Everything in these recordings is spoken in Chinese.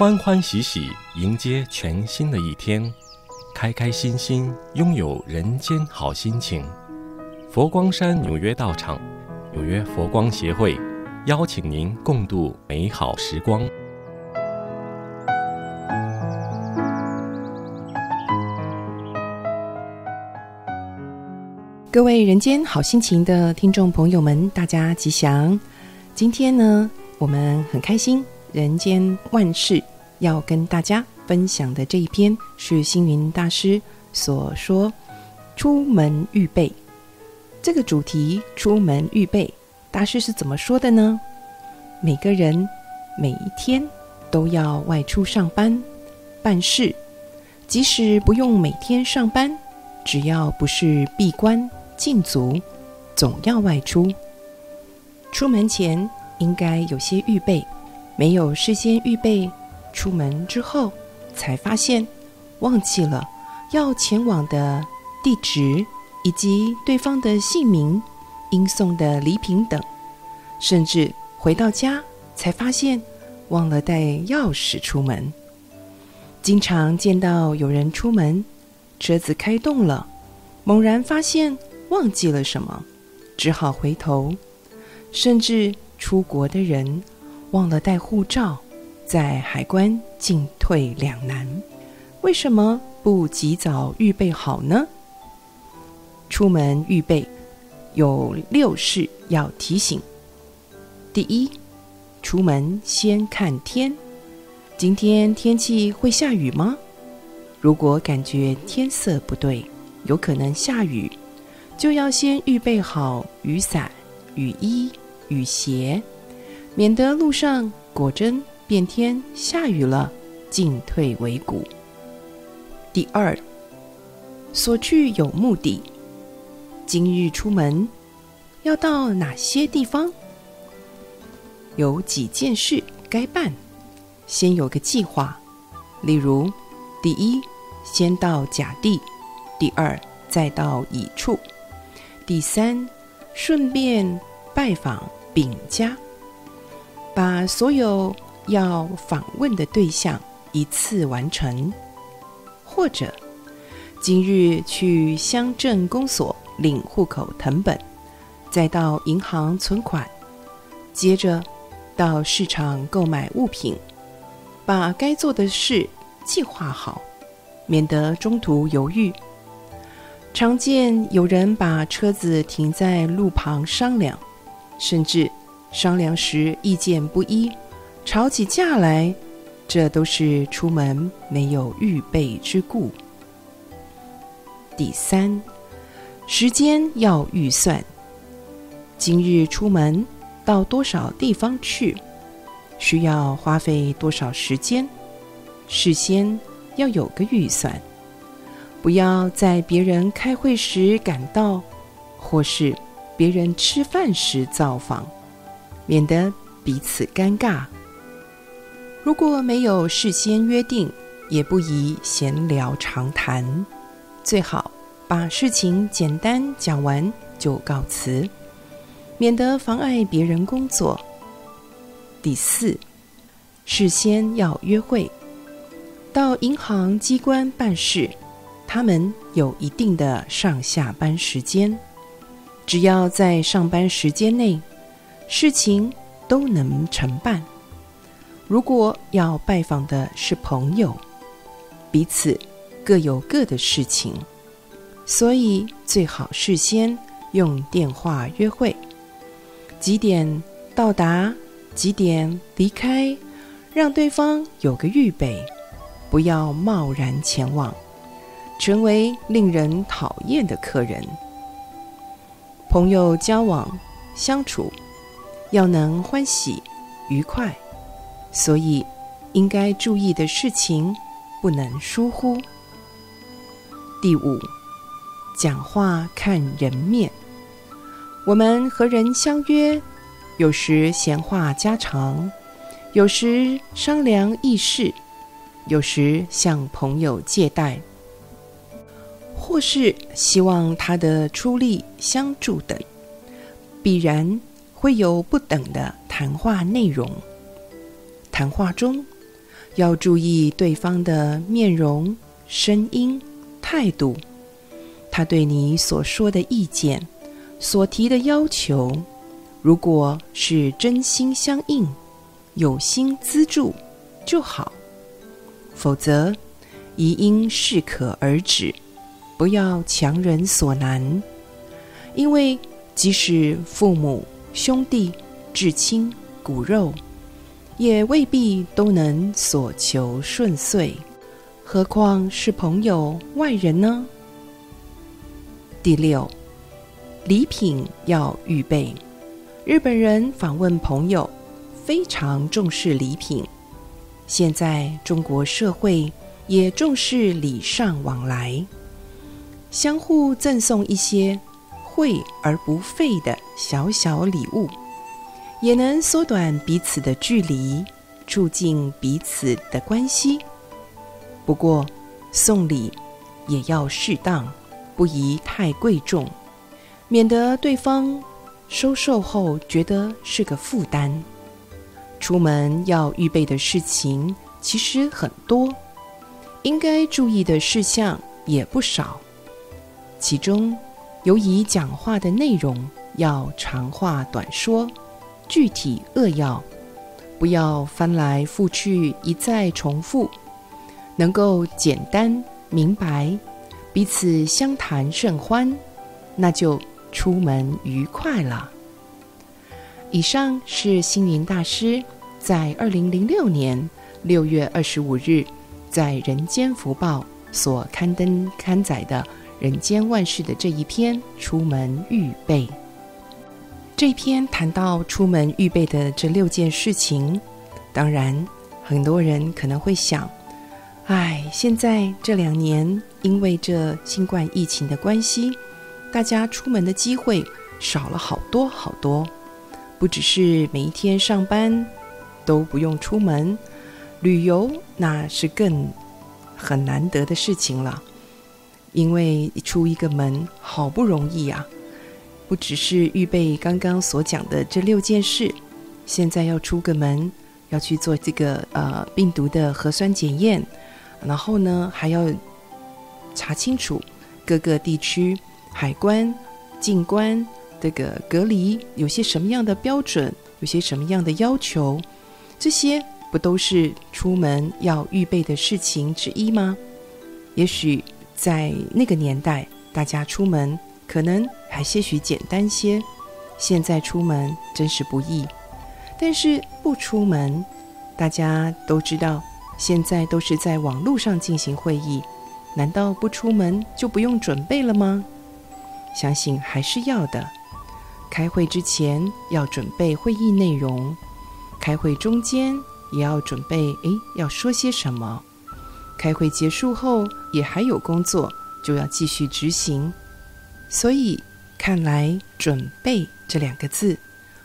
欢欢喜喜迎接全新的一天，开开心心拥有人间好心情。佛光山纽约道场，纽约佛光协会邀请您共度美好时光。各位人间好心情的听众朋友们，大家吉祥！今天呢，我们很开心，人间万事。要跟大家分享的这一篇是星云大师所说“出门预备”这个主题。出门预备，大师是怎么说的呢？每个人每一天都要外出上班办事，即使不用每天上班，只要不是闭关禁足，总要外出。出门前应该有些预备，没有事先预备。出门之后，才发现忘记了要前往的地址以及对方的姓名、应送的礼品等，甚至回到家才发现忘了带钥匙出门。经常见到有人出门，车子开动了，猛然发现忘记了什么，只好回头；甚至出国的人忘了带护照。在海关进退两难，为什么不及早预备好呢？出门预备有六事要提醒。第一，出门先看天，今天天气会下雨吗？如果感觉天色不对，有可能下雨，就要先预备好雨伞、雨衣、雨鞋，免得路上果真。变天下雨了，进退维谷。第二，所去有目的。今日出门要到哪些地方？有几件事该办，先有个计划。例如，第一，先到甲地；第二，再到乙处；第三，顺便拜访丙家，把所有。要访问的对象一次完成，或者今日去乡镇公所领户口誊本，再到银行存款，接着到市场购买物品，把该做的事计划好，免得中途犹豫。常见有人把车子停在路旁商量，甚至商量时意见不一。吵起架来，这都是出门没有预备之故。第三，时间要预算。今日出门到多少地方去，需要花费多少时间，事先要有个预算，不要在别人开会时赶到，或是别人吃饭时造访，免得彼此尴尬。如果没有事先约定，也不宜闲聊长谈，最好把事情简单讲完就告辞，免得妨碍别人工作。第四，事先要约会，到银行机关办事，他们有一定的上下班时间，只要在上班时间内，事情都能承办。如果要拜访的是朋友，彼此各有各的事情，所以最好事先用电话约会，几点到达，几点离开，让对方有个预备，不要贸然前往，成为令人讨厌的客人。朋友交往相处，要能欢喜愉快。所以，应该注意的事情不能疏忽。第五，讲话看人面。我们和人相约，有时闲话家常，有时商量议事，有时向朋友借贷，或是希望他的出力相助等，必然会有不等的谈话内容。谈话中要注意对方的面容、声音、态度，他对你所说的意见。所提的要求，如果是真心相应、有心资助就好；否则，宜因适可而止，不要强人所难。因为即使父母、兄弟、至亲、骨肉，也未必都能所求顺遂，何况是朋友、外人呢？第六。礼品要预备。日本人访问朋友，非常重视礼品。现在中国社会也重视礼尚往来，相互赠送一些惠而不费的小小礼物，也能缩短彼此的距离，促进彼此的关系。不过，送礼也要适当，不宜太贵重。免得对方收受后觉得是个负担。出门要预备的事情其实很多，应该注意的事项也不少。其中，尤以讲话的内容要长话短说，具体扼要，不要翻来覆去一再重复，能够简单明白，彼此相谈甚欢，那就。出门愉快了。以上是星云大师在二零零六年六月二十五日在《人间福报》所刊登刊载的《人间万事》的这一篇《出门预备》。这篇谈到出门预备的这六件事情，当然很多人可能会想：哎，现在这两年因为这新冠疫情的关系。大家出门的机会少了好多好多，不只是每一天上班都不用出门，旅游那是更很难得的事情了。因为出一个门好不容易呀，不只是预备刚刚所讲的这六件事，现在要出个门，要去做这个呃病毒的核酸检验，然后呢还要查清楚各个地区。海关、进关这个隔离有些什么样的标准？有些什么样的要求？这些不都是出门要预备的事情之一吗？也许在那个年代，大家出门可能还些许简单些。现在出门真是不易。但是不出门，大家都知道，现在都是在网络上进行会议，难道不出门就不用准备了吗？相信还是要的。开会之前要准备会议内容，开会中间也要准备，诶，要说些什么。开会结束后也还有工作，就要继续执行。所以看来“准备”这两个字，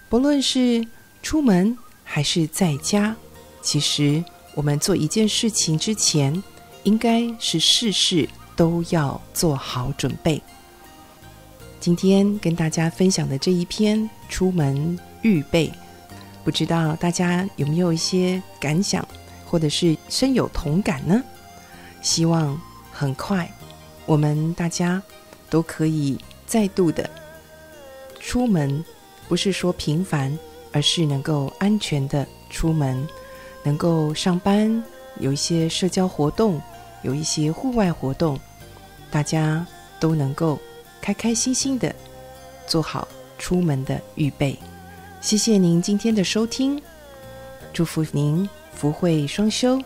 不论是出门还是在家，其实我们做一件事情之前，应该是事事都要做好准备。今天跟大家分享的这一篇出门预备，不知道大家有没有一些感想，或者是深有同感呢？希望很快我们大家都可以再度的出门，不是说平凡，而是能够安全的出门，能够上班，有一些社交活动，有一些户外活动，大家都能够。开开心心的做好出门的预备，谢谢您今天的收听，祝福您福慧双修，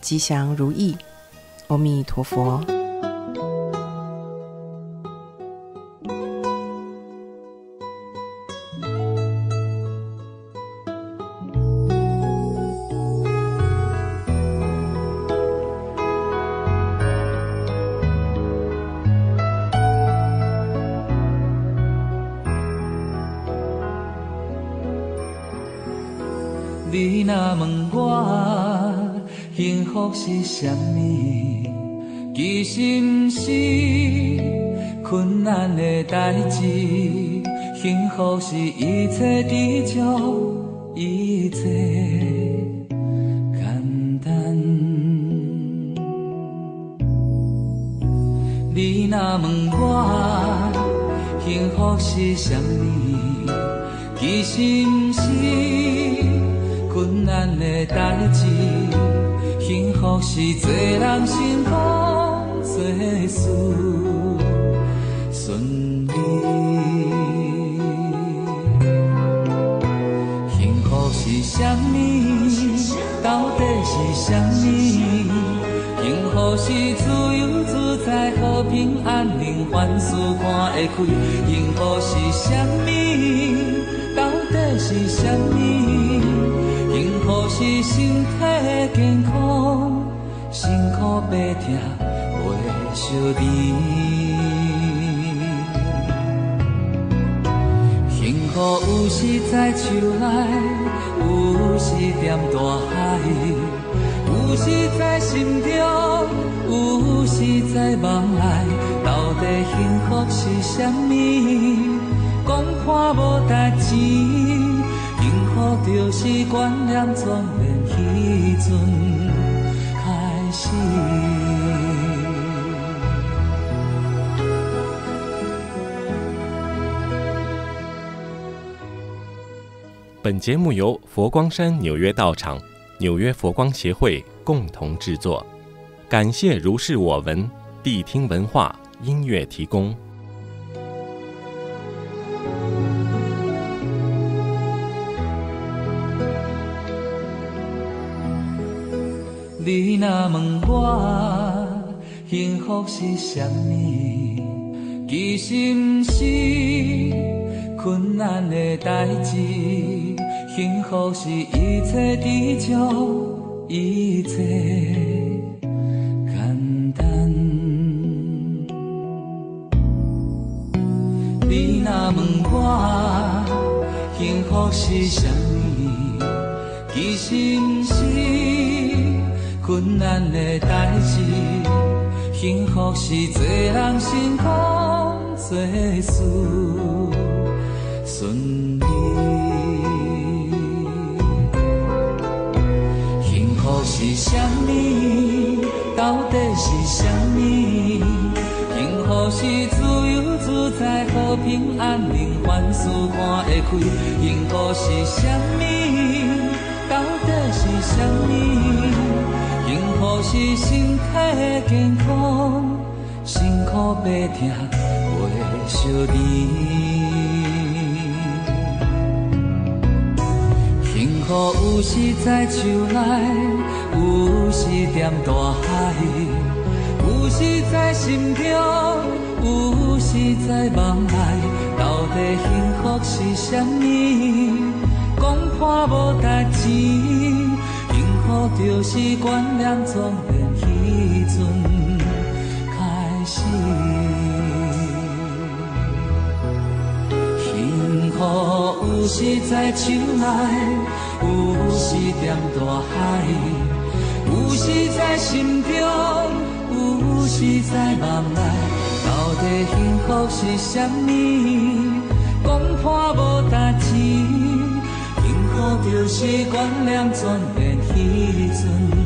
吉祥如意，阿弥陀佛。你若问我幸福是啥物，其实毋是困难的代志，幸福是一切知足，一切简单。你若问我幸福是啥物，其实毋是。困难的代志，幸福是做人成功做事顺利。幸福是啥物？到底是啥物？幸福是自由自在、和平安、宁凡事看会开。幸福是啥物？到底是啥物？是身体健康，辛苦白疼袂相离。幸福有时在手内，有时踮大海，有时在心中，有时在梦内。到底幸福是啥物？讲看无代志志。就是观念全面彼阵开始。本节目由佛光山纽约道场、纽约佛光协会共同制作，感谢如是我闻谛听文化音乐提供。你若问我幸福是啥物，其实毋是困难的代志，幸福是一切知足，一切简单。你若问我幸福是啥物，其实毋是。困难的代志，幸福是做人成功做事顺利。幸福是啥物？到底是啥物？幸福是自由自在、好平安、宁凡事看会开。幸福是啥物？到底是啥物？幸福是身体健康，辛苦白疼袂相离。幸福有时在树内，有时在大海，有时在心中，有时在梦内。到底幸福是啥物？讲破无代志。就是观念转变，迄阵开始。幸福有时在树内，有时踮大海，有时在心中，有时在梦内。到底幸福是啥物？讲破无代志。就是观念转变，彼阵